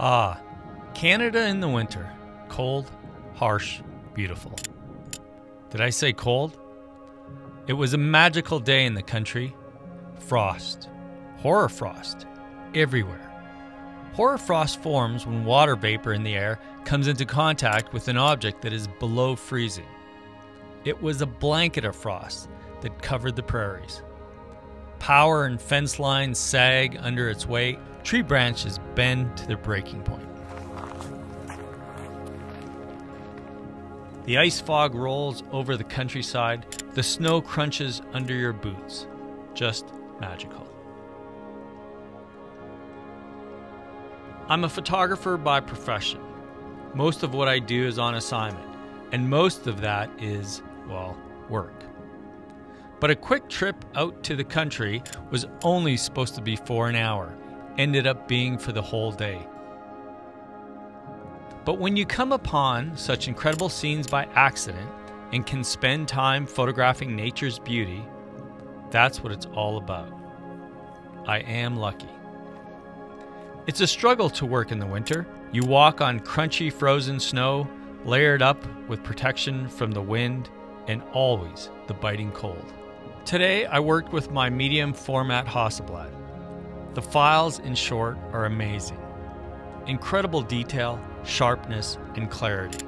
Ah, Canada in the winter. Cold, harsh, beautiful. Did I say cold? It was a magical day in the country. Frost. Hoar frost. Everywhere. Hoar frost forms when water vapor in the air comes into contact with an object that is below freezing. It was a blanket of frost that covered the prairies. Power and fence lines sag under its weight, tree branches bend to their breaking point. The ice fog rolls over the countryside, the snow crunches under your boots. Just magical. I'm a photographer by profession. Most of what I do is on assignment, and most of that is, well, work. But a quick trip out to the country was only supposed to be for an hour, ended up being for the whole day. But when you come upon such incredible scenes by accident and can spend time photographing nature's beauty, that's what it's all about. I am lucky. It's a struggle to work in the winter. You walk on crunchy frozen snow, layered up with protection from the wind and always the biting cold. Today I worked with my medium format Hasselblad. The files, in short, are amazing. Incredible detail, sharpness, and clarity.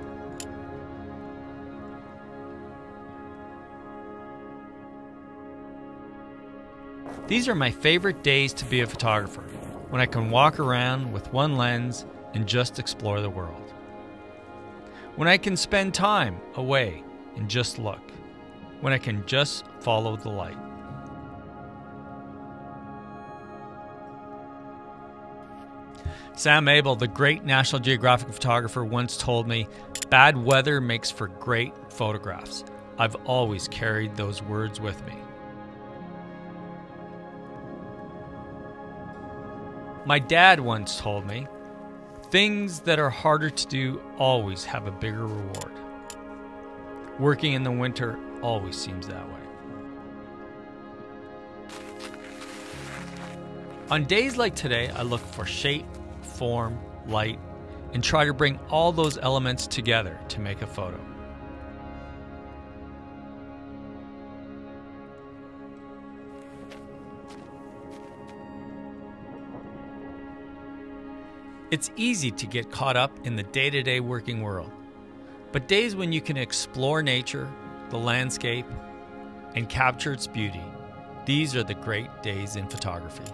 These are my favorite days to be a photographer, when I can walk around with one lens and just explore the world. When I can spend time away and just look. When I can just follow the light. Sam Abell, the great National Geographic photographer, once told me bad weather makes for great photographs. I've always carried those words with me. My dad once told me things that are harder to do always have a bigger reward. Working in the winter always seems that way. On days like today, I look for shape, form, light, and try to bring all those elements together to make a photo. It's easy to get caught up in the day to day working world, but days when you can explore nature, the landscape, and capture its beauty, these are the great days in photography.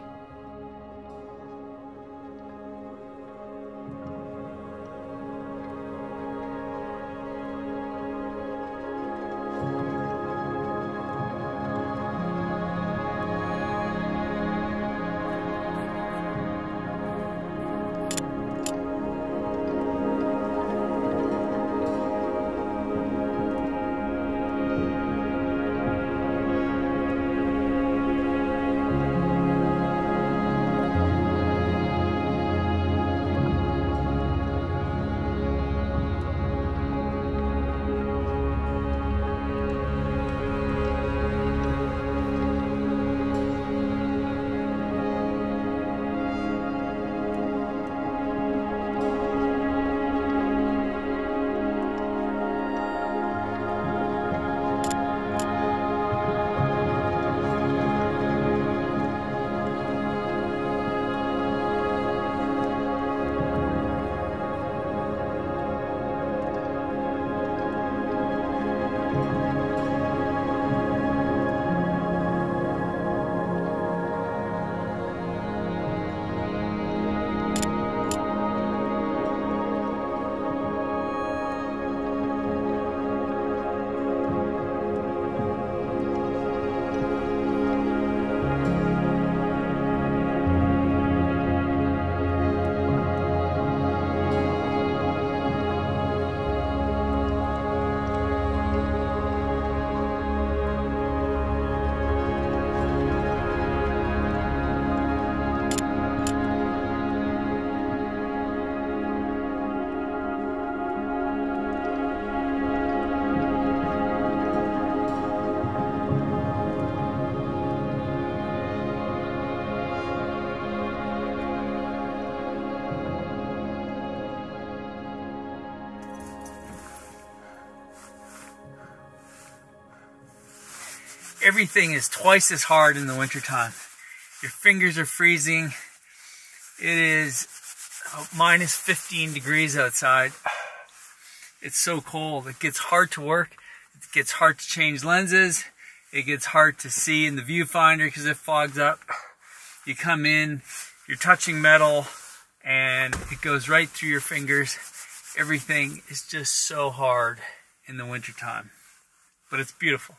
Everything is twice as hard in the wintertime. Your fingers are freezing. It is uh, minus 15 degrees outside. It's so cold. It gets hard to work. It gets hard to change lenses. It gets hard to see in the viewfinder because it fogs up. You come in, you're touching metal, and it goes right through your fingers. Everything is just so hard in the wintertime. But it's beautiful.